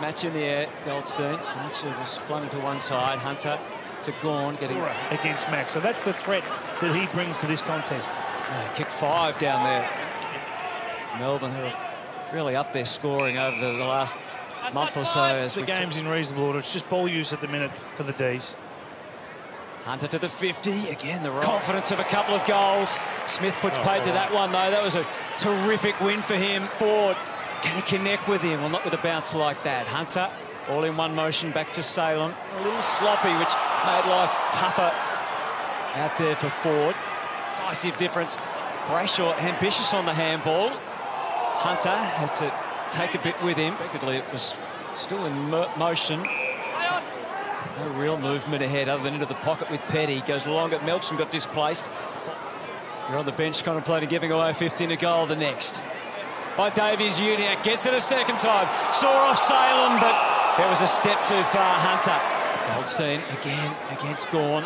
Match in the air, Goldstein. Archer was flung to one side. Hunter to Gawn, getting against Max. So that's the threat that he brings to this contest. Kick five down there. Melbourne who have really up their scoring over the, the last month or so. As the game's in reasonable order. It's just ball use at the minute for the D's. Hunter to the 50. Again, the confidence of a couple of goals. Smith puts oh, paid to that one, though. That was a terrific win for him. Ford, can he connect with him? Well, not with a bounce like that. Hunter, all in one motion back to Salem. A little sloppy, which made life tougher out there for Ford. Decisive difference. Brayshaw ambitious on the handball. Hunter had to take a bit with him. Effectively, it was still in mo motion. No real movement ahead other than into the pocket with Petty. Goes long at Melksham, got displaced. You're on the bench contemplating giving away 15 a goal the next. By Davies Uniacke, gets it a second time. Saw off Salem, but it was a step too far. Hunter. Goldstein again against Gawn.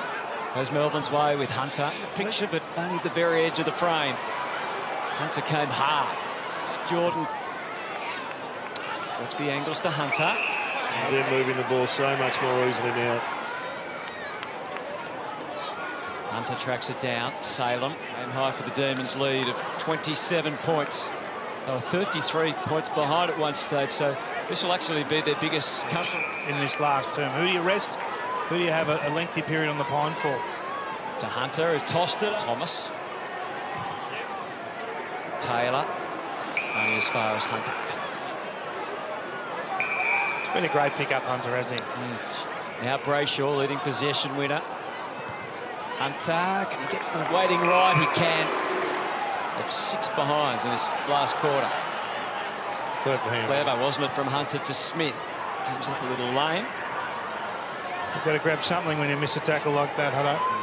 Goes Melbourne's way with Hunter. Picture, but only at the very edge of the frame. Hunter came hard. Jordan. Watch the angles to Hunter. They're moving the ball so much more easily now. Hunter tracks it down. Salem aim high for the Demons lead of 27 points. They were 33 points behind at one stage, so this will actually be their biggest comfort. In this last term. Who do you rest? Who do you have a, a lengthy period on the pine for? To Hunter, who tossed it. Thomas. Taylor. Only as far as Hunter. It's been a great pick-up, Hunter, hasn't he? Mm. Now Brayshaw leading possession winner. Hunter, can he get the weighting right? He can. Of six behinds in this last quarter. Clever. Clever, wasn't it, from Hunter to Smith? Comes up a little lame. You've got to grab something when you miss a tackle like that, Hutto.